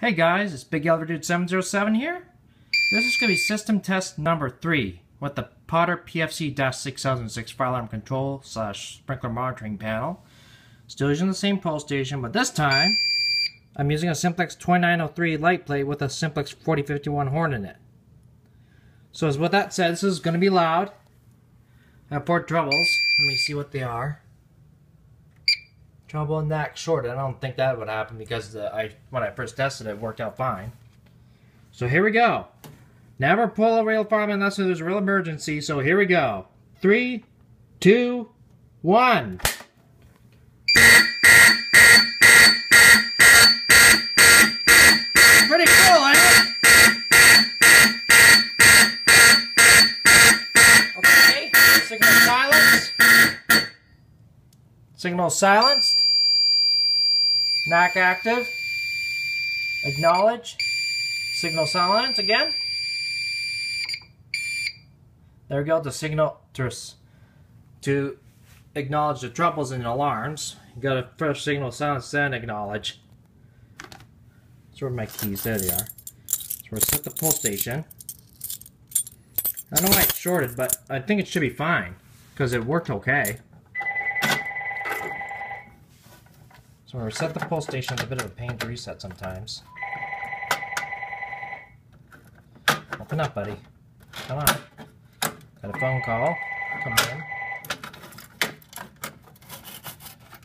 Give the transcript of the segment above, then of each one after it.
Hey guys, it's Big Elevator Dude 707 here. This is going to be system test number 3 with the Potter PFC-6006 fire alarm control slash sprinkler monitoring panel. Still using the same pole station, but this time I'm using a Simplex 2903 light plate with a Simplex 4051 horn in it. So as with that said, this is going to be loud. I have four troubles. Let me see what they are. Treble and NAC shorted. I don't think that would happen because the, I when I first tested it, it worked out fine. So here we go. Never pull a real farm unless there's a real emergency. So here we go. Three, two, one. Pretty cool? Okay, signal silence. Signal silenced. NAC active. Acknowledge. Signal silence again. There we go, the signal to, to acknowledge the troubles and alarms. You gotta first signal silence, then acknowledge. So where my keys? There they are. So we're set the pull station. I don't know why it's shorted, but I think it should be fine. Because it worked okay. So when we reset the pull station. It's a bit of a pain to reset sometimes. Open up, buddy. Come on. Got a phone call. Come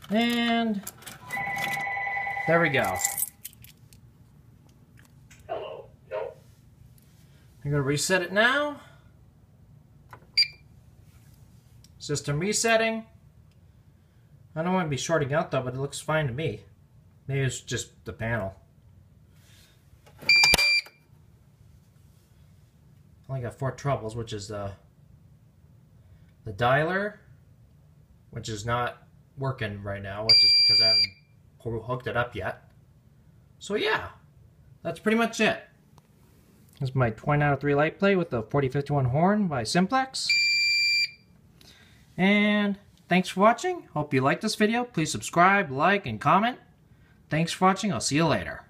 in. And there we go. Hello. No. I'm gonna reset it now. System resetting. I don't want to be shorting out though, but it looks fine to me. Maybe it's just the panel. I only got four troubles, which is the the dialer, which is not working right now, which is because I haven't hooked it up yet. So yeah, that's pretty much it. This is my 2903 light play with the 4051 horn by Simplex. And thanks for watching. Hope you liked this video. Please subscribe, like, and comment. Thanks for watching. I'll see you later.